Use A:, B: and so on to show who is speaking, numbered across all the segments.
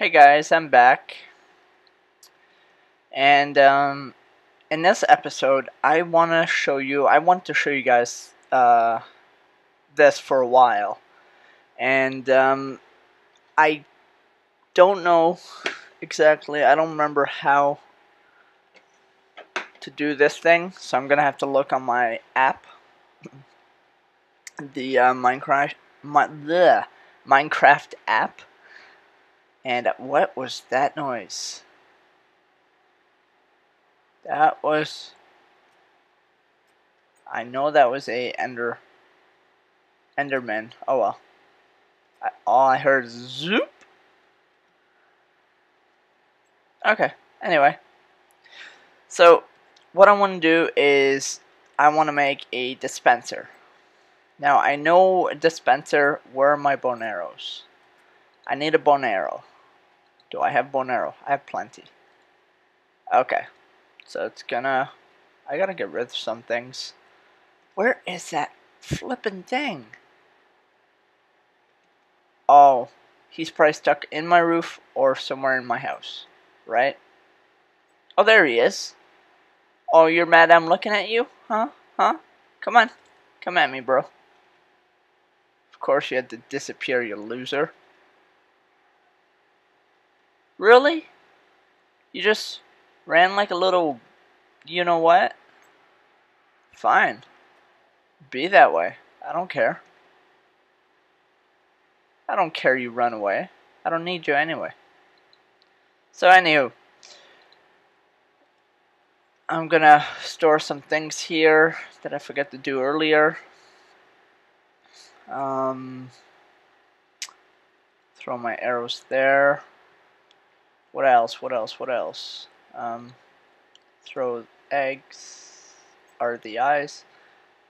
A: Hey guys, I'm back. And um, in this episode, I want to show you, I want to show you guys uh, this for a while. And um, I don't know exactly, I don't remember how to do this thing, so I'm going to have to look on my app. The uh, Minecraft, my, bleh, Minecraft app and what was that noise? That was... I know that was a Ender... Enderman. Oh well. I, all I heard is zoop. Okay, anyway. So, what I want to do is, I want to make a dispenser. Now, I know a dispenser, where my bone arrows? I need a bone arrow. Do I have bone arrow? I have plenty. Okay. So it's gonna... I gotta get rid of some things. Where is that flippin' thing? Oh, he's probably stuck in my roof or somewhere in my house, right? Oh, there he is. Oh, you're mad I'm looking at you? Huh? Huh? Come on. Come at me, bro. Of course you had to disappear, you loser. Really? You just ran like a little, you know what? Fine. Be that way. I don't care. I don't care you run away. I don't need you anyway. So anywho, I'm gonna store some things here that I forgot to do earlier. Um, throw my arrows there. What else? What else? What else? Um, throw eggs are the eyes.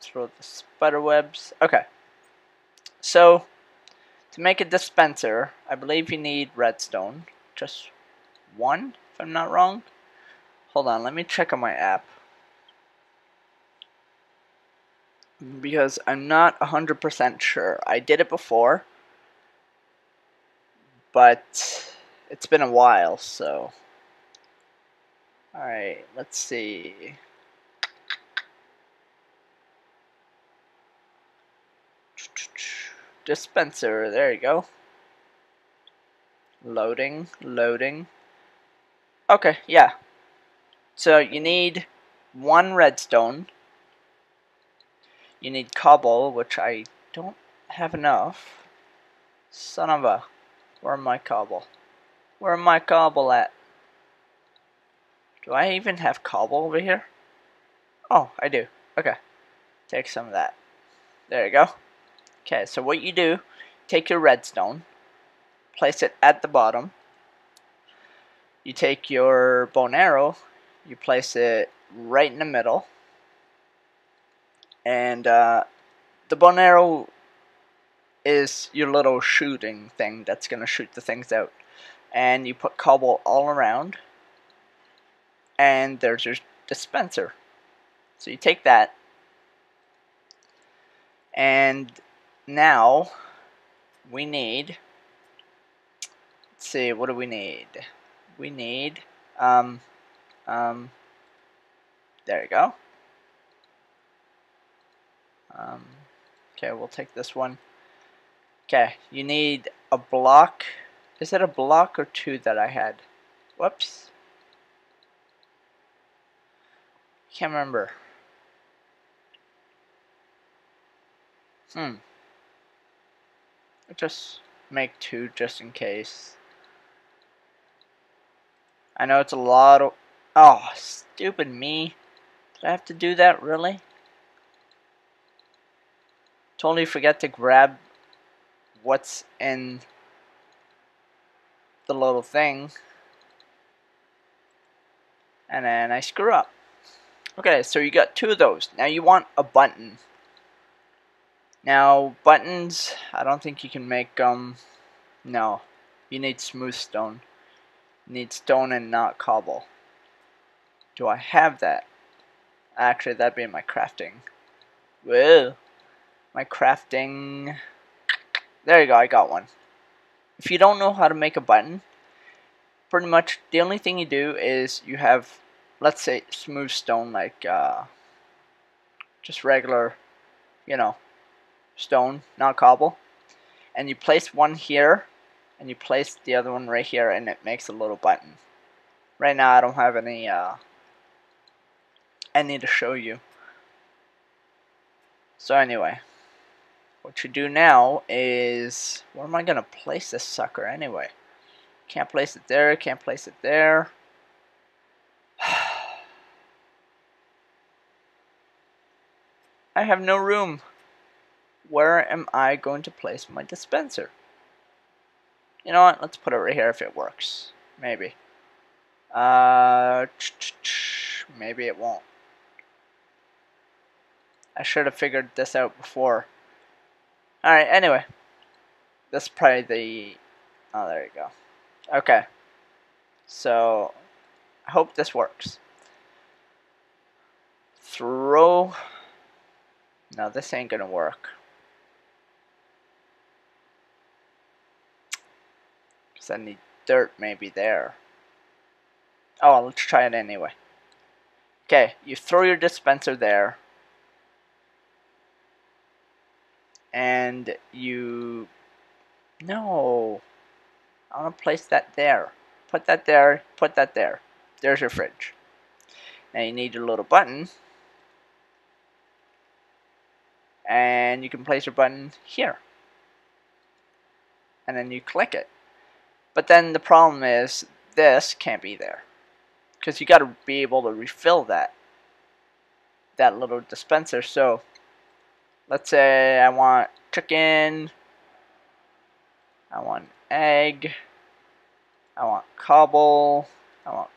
A: Throw the spider webs. Okay. So, to make a dispenser, I believe you need redstone. Just one, if I'm not wrong. Hold on, let me check on my app. Because I'm not 100% sure. I did it before. But it's been a while, so. Alright, let's see. Dispenser, there you go. Loading, loading. Okay, yeah. So you need one redstone. You need cobble, which I don't have enough. Son of a... Where my cobble? Where my cobble at? Do I even have cobble over here? Oh, I do. Okay. Take some of that. There you go. Okay, so what you do, take your redstone, place it at the bottom. You take your bone arrow, you place it right in the middle. And uh, the bone arrow is your little shooting thing that's going to shoot the things out and you put cobble all around and there's your dispenser. So you take that and now we need let's see what do we need? We need um um there you go. Um, okay we'll take this one. Okay you need a block is that a block or two that I had? Whoops. Can't remember. Hmm. I'll just make two just in case. I know it's a lot of... Oh, stupid me. Did I have to do that, really? Totally forget to grab what's in the little thing and then I screw up. Okay, so you got two of those. Now you want a button. Now, buttons, I don't think you can make them. Um, no, you need smooth stone. You need stone and not cobble. Do I have that? Actually, that'd be in my crafting. Whoa. My crafting. There you go, I got one. If you don't know how to make a button, pretty much the only thing you do is you have, let's say, smooth stone like uh, just regular, you know, stone, not cobble. And you place one here, and you place the other one right here, and it makes a little button. Right now I don't have any, uh, any to show you. So anyway, what you do now is, where am I going to place this sucker anyway? Can't place it there, can't place it there. I have no room. Where am I going to place my dispenser? You know what? Let's put it right here if it works. Maybe. Uh, maybe it won't. I should have figured this out before. Alright, anyway. That's probably the... Oh, there you go. Okay. So, I hope this works. Throw no, this ain't gonna work. Because I need dirt maybe there. Oh, let's try it anyway. Okay, you throw your dispenser there. And you... No. I want to place that there. Put that there, put that there. There's your fridge. Now you need your little button and you can place your button here and then you click it but then the problem is this can't be there because you got to be able to refill that that little dispenser so let's say I want chicken I want egg I want cobble I want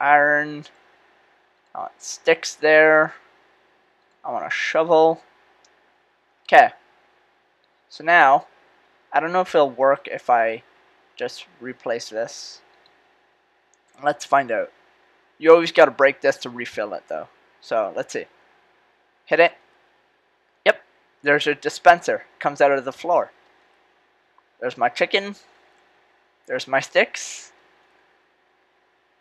A: iron I want sticks there I want a shovel Okay. So now, I don't know if it'll work if I just replace this. Let's find out. You always got to break this to refill it though. So let's see. Hit it. There's your dispenser. Comes out of the floor. There's my chicken. There's my sticks.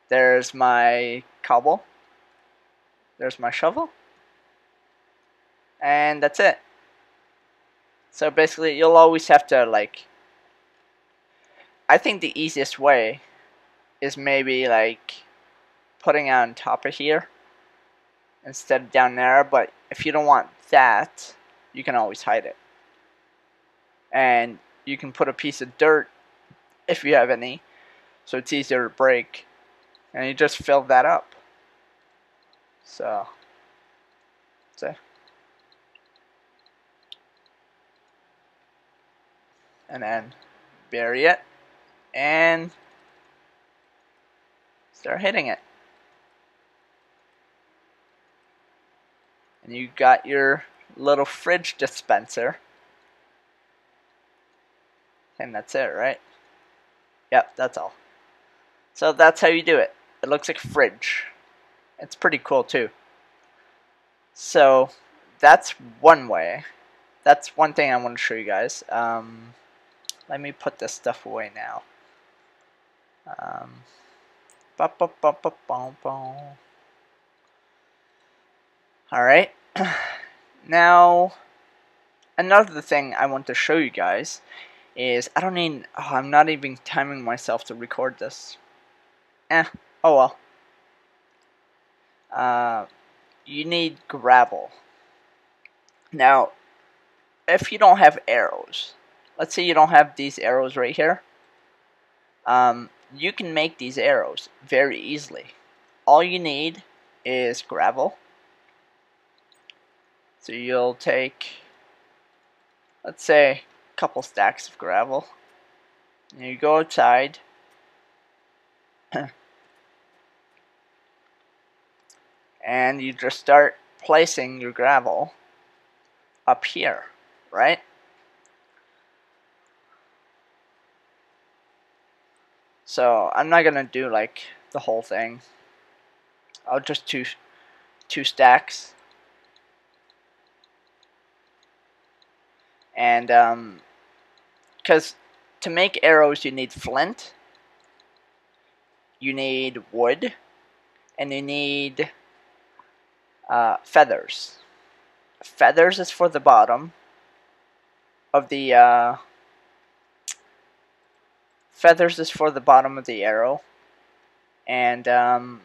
A: There's my cobble. There's my shovel. And that's it. So basically, you'll always have to like. I think the easiest way is maybe like putting it on top of here instead of down there. But if you don't want that, you can always hide it. And you can put a piece of dirt if you have any, so it's easier to break. And you just fill that up. So, so and then bury it and start hitting it. And you got your little fridge dispenser. And that's it, right? Yep, that's all. So that's how you do it. It looks like a fridge. It's pretty cool too. So that's one way. That's one thing I want to show you guys. Um, let me put this stuff away now. Um, Alright. now, another thing I want to show you guys is, I don't need, oh, I'm not even timing myself to record this. Eh, oh well. Uh, you need gravel. Now, if you don't have arrows, let's say you don't have these arrows right here, um, you can make these arrows very easily. All you need is gravel. So you'll take, let's say, a couple stacks of gravel. And you go outside. and you just start placing your gravel up here, right? So I'm not gonna do like the whole thing. I'll just two two stacks. And um because to make arrows you need flint you need wood, and you need uh, feathers. Feathers is for the bottom of the uh, feathers is for the bottom of the arrow, and um,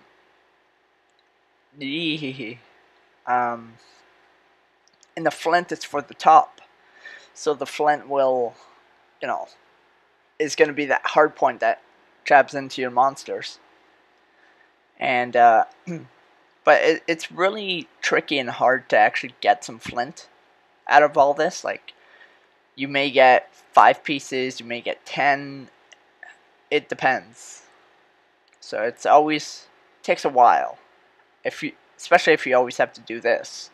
A: um, and the flint is for the top. So the flint will, you know, is going to be that hard point that jabs into your monsters. And, uh, but it, it's really tricky and hard to actually get some flint out of all this. Like, you may get five pieces, you may get ten. It depends. So it's always takes a while. If you, especially if you always have to do this.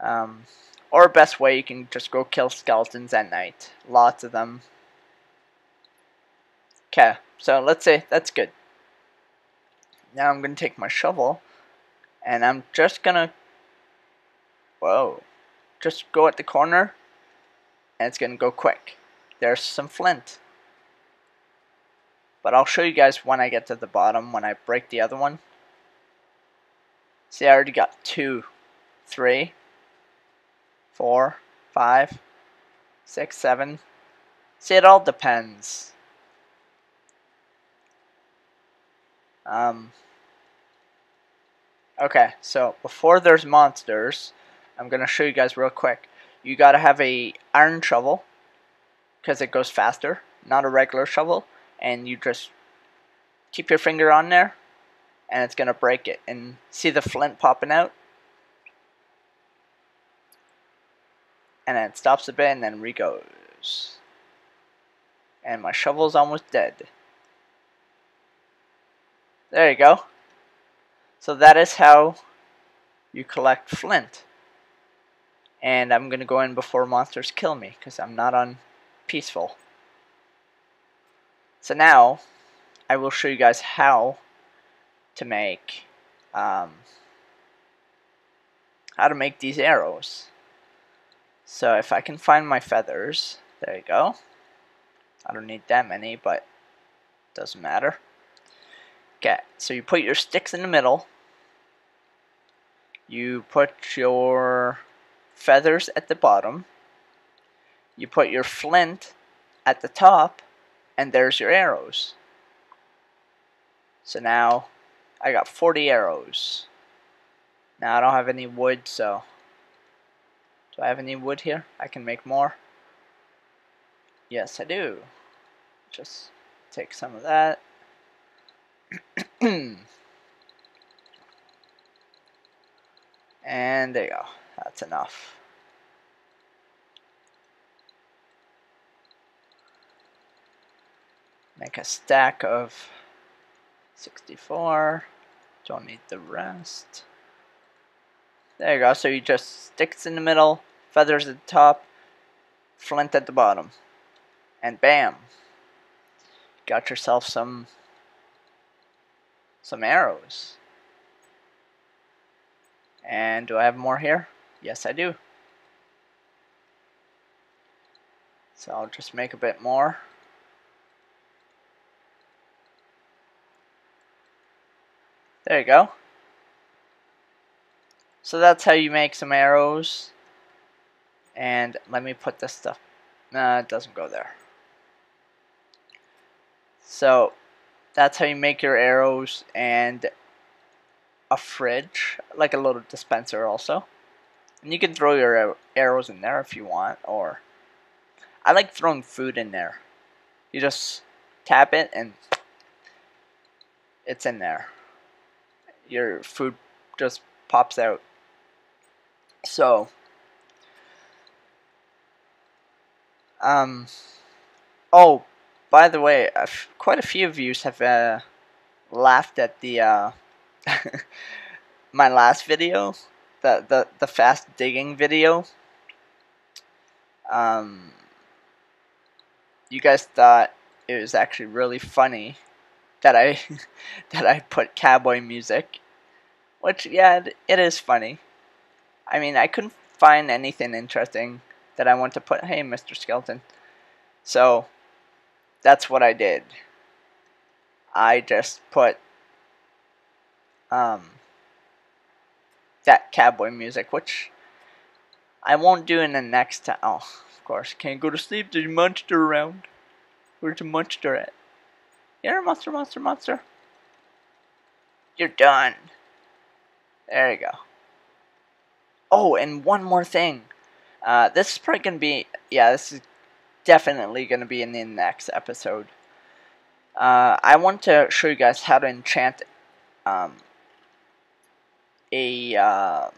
A: Um, or best way, you can just go kill skeletons at night. Lots of them. Okay, so let's say that's good. Now I'm going to take my shovel, and I'm just going to, whoa, just go at the corner, and it's going to go quick. There's some flint. But I'll show you guys when I get to the bottom, when I break the other one. See, I already got two, three, four, five, six, seven. See, it all depends. Um, okay, so before there's monsters, I'm going to show you guys real quick. You got to have a iron shovel because it goes faster, not a regular shovel. And you just keep your finger on there and it's going to break it. And see the flint popping out? And then it stops a bit and then re-goes. And my shovel's almost dead. There you go. So that is how you collect flint. And I'm going to go in before monsters kill me because I'm not on peaceful. So now I will show you guys how to make um, how to make these arrows. So if I can find my feathers, there you go. I don't need that many, but doesn't matter. Okay, so you put your sticks in the middle. You put your feathers at the bottom. You put your flint at the top, and there's your arrows. So now I got 40 arrows. Now I don't have any wood, so do I have any wood here? I can make more. Yes, I do. Just take some of that. and there you go. That's enough. Make a stack of 64. Don't need the rest. There you go. So you just sticks in the middle, feathers at the top, flint at the bottom. And bam. Got yourself some some arrows. And do I have more here? Yes, I do. So I'll just make a bit more. There you go. So that's how you make some arrows. And let me put this stuff. Nah, it doesn't go there. So that's how you make your arrows and a fridge, like a little dispenser also. And you can throw your arrows in there if you want, or I like throwing food in there. You just tap it and it's in there. Your food just pops out. So, um, oh, by the way, quite a few of you have uh, laughed at the uh, my last video, the the the fast digging video. Um, you guys thought it was actually really funny that I that I put cowboy music, which yeah, it is funny. I mean, I couldn't find anything interesting that I want to put. Hey, Mr. Skeleton. So that's what I did. I just put um, that cowboy music, which I won't do in the next time. Oh, of course, can't go to sleep. There's a monster around. Where's the monster at? You're a monster, monster, monster. You're done. There you go. Oh, and one more thing. Uh, this is probably going to be, yeah, this is definitely going to be in the next episode. Uh, I want to show you guys how to enchant um, a, uh,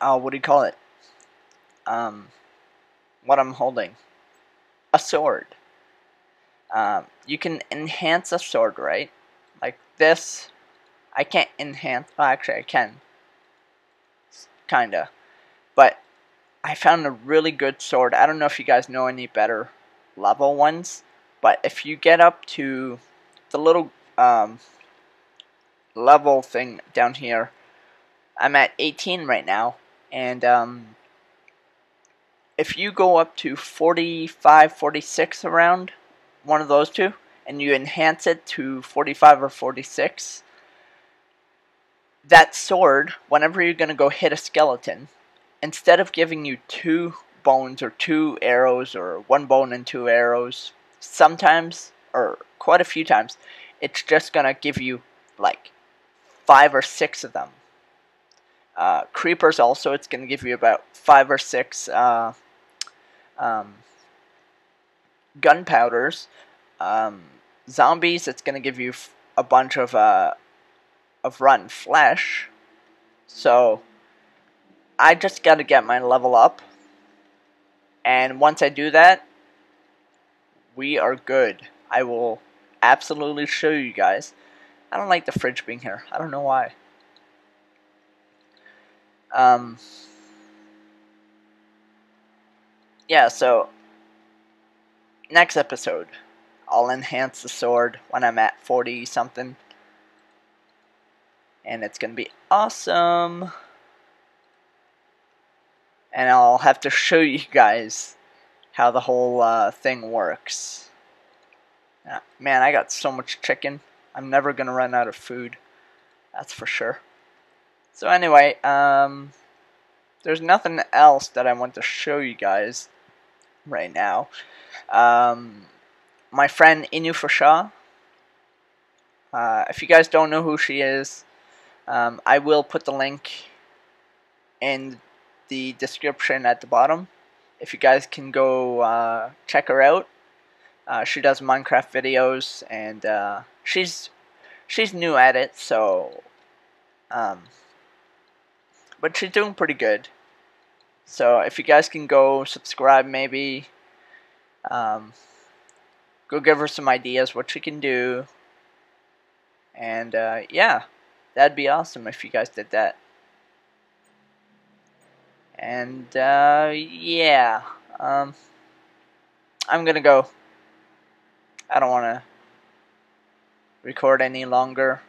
A: oh, what do you call it? Um, what I'm holding. A sword. Um, you can enhance a sword, right? Like this. I can't enhance, well, actually I can. Kinda. But I found a really good sword. I don't know if you guys know any better level ones. But if you get up to the little um, level thing down here, I'm at 18 right now. And um, if you go up to 45, 46 around, one of those two, and you enhance it to 45 or 46, that sword, whenever you're going to go hit a skeleton, instead of giving you two bones or two arrows or one bone and two arrows, sometimes, or quite a few times, it's just going to give you like five or six of them. Uh, creepers also, it's going to give you about five or six uh, um, gunpowders. Um, zombies, it's going to give you a bunch of uh, of rotten flesh. So I just got to get my level up. And once I do that, we are good. I will absolutely show you guys. I don't like the fridge being here. I don't know why. Um, yeah, so next episode, I'll enhance the sword when I'm at 40 something. And it's going to be awesome and I'll have to show you guys how the whole uh, thing works. Yeah, man, I got so much chicken. I'm never going to run out of food. That's for sure. So anyway, um, there's nothing else that I want to show you guys right now. Um, my friend inu4cha, uh, if you guys don't know who she is, um, I will put the link in the description at the bottom. If you guys can go uh, check her out. Uh, she does Minecraft videos, and uh, she's she's new at it, so um, but she's doing pretty good. So if you guys can go subscribe, maybe um, go give her some ideas what she can do, and uh, yeah, that'd be awesome if you guys did that. And, uh, yeah. Um, I'm gonna go. I don't want to record any longer.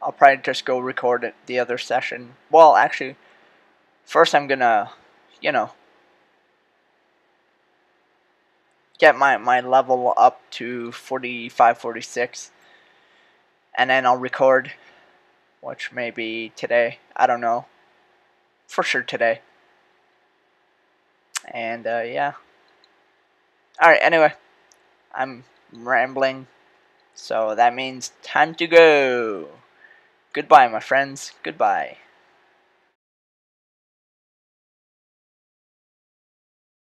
A: I'll probably just go record it, the other session. Well, actually, first I'm gonna, you know, get my, my level up to 45, 46. And then I'll record, which may be today. I don't know. For sure today. And uh, yeah. Alright, anyway. I'm rambling. So that means time to go. Goodbye, my friends. Goodbye.